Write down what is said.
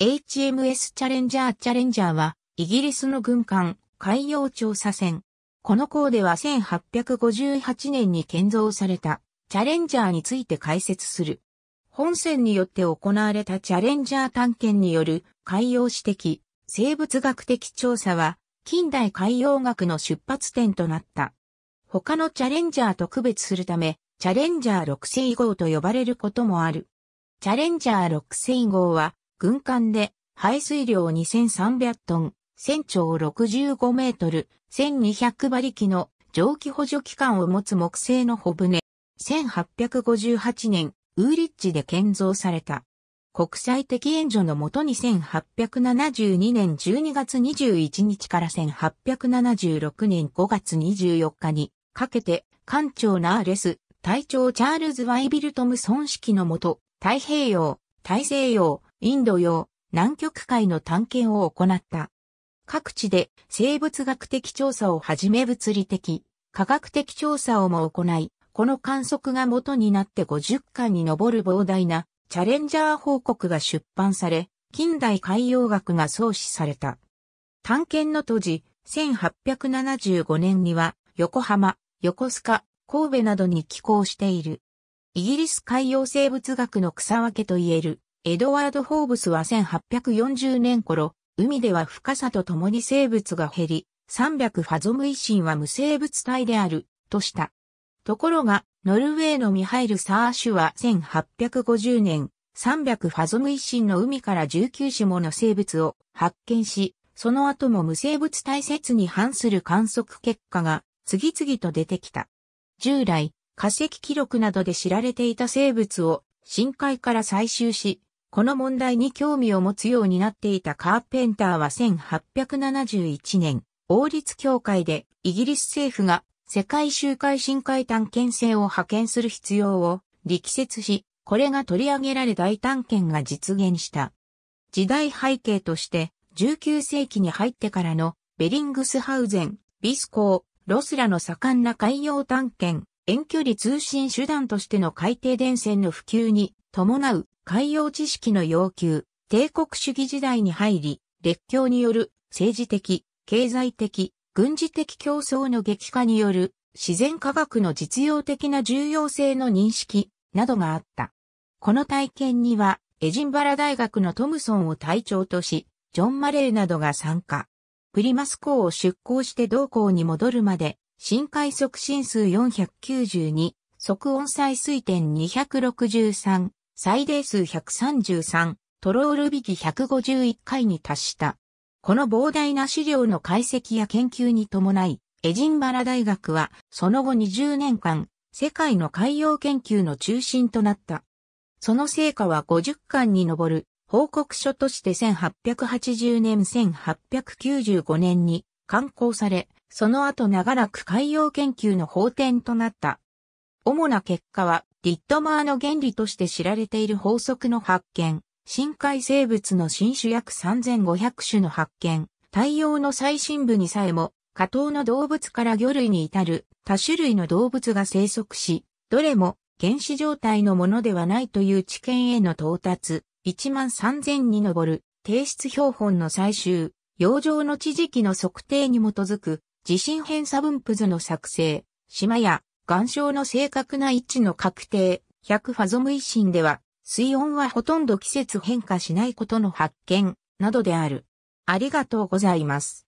HMS チャレンジャーチャレンジャーは、イギリスの軍艦、海洋調査船。この項では1858年に建造された、チャレンジャーについて解説する。本船によって行われたチャレンジャー探検による海洋史的、生物学的調査は、近代海洋学の出発点となった。他のチャレンジャーと区別するため、チャレンジャー6世号と呼ばれることもある。チャレンジャー6世号は、軍艦で排水量2300トン、船長65メートル、1200馬力の蒸気補助機関を持つ木製の帆船。1858年、ウーリッジで建造された。国際的援助のもとに1872年12月21日から1876年5月24日にかけて、艦長ナーレス、隊長チャールズ・ワイビルトム孫指揮のもと、太平洋、大西洋、インド洋、南極海の探検を行った。各地で生物学的調査をはじめ物理的、科学的調査をも行い、この観測が元になって50巻に上る膨大なチャレンジャー報告が出版され、近代海洋学が創始された。探検の当時、1875年には横浜、横須賀、神戸などに寄港している。イギリス海洋生物学の草分けと言える、エドワード・フォーブスは1840年頃、海では深さとともに生物が減り、300ファゾムイシンは無生物体である、とした。ところが、ノルウェーのミハイル・サーシュは1850年、300ファゾムイシンの海から19種もの生物を発見し、その後も無生物体説に反する観測結果が次々と出てきた。従来、化石記録などで知られていた生物を深海から採集し、この問題に興味を持つようになっていたカーペンターは1871年、王立協会でイギリス政府が世界周回深海探検船を派遣する必要を力説し、これが取り上げられ大探検が実現した。時代背景として19世紀に入ってからのベリングスハウゼン、ビスコー、ロスラの盛んな海洋探検、遠距離通信手段としての海底電線の普及に伴う海洋知識の要求、帝国主義時代に入り、列強による政治的、経済的、軍事的競争の激化による自然科学の実用的な重要性の認識などがあった。この体験には、エジンバラ大学のトムソンを隊長とし、ジョン・マレーなどが参加。プリマス港を出港して同港に戻るまで、深海促進数492、速音再推点263、最大数133、トロール引き151回に達した。この膨大な資料の解析や研究に伴い、エジンバラ大学はその後20年間、世界の海洋研究の中心となった。その成果は50巻に上る報告書として1880年1895年に刊行され、その後長らく海洋研究の法典となった。主な結果は、リットマーの原理として知られている法則の発見、深海生物の新種約3500種の発見、太陽の最深部にさえも、下等の動物から魚類に至る多種類の動物が生息し、どれも原始状態のものではないという知見への到達、1万3000に上る提出標本の採集、洋上の地磁気の測定に基づく地震偏差分布図の作成、島や岩礁の正確な位置の確定、100ファゾム維新では水温はほとんど季節変化しないことの発見などである。ありがとうございます。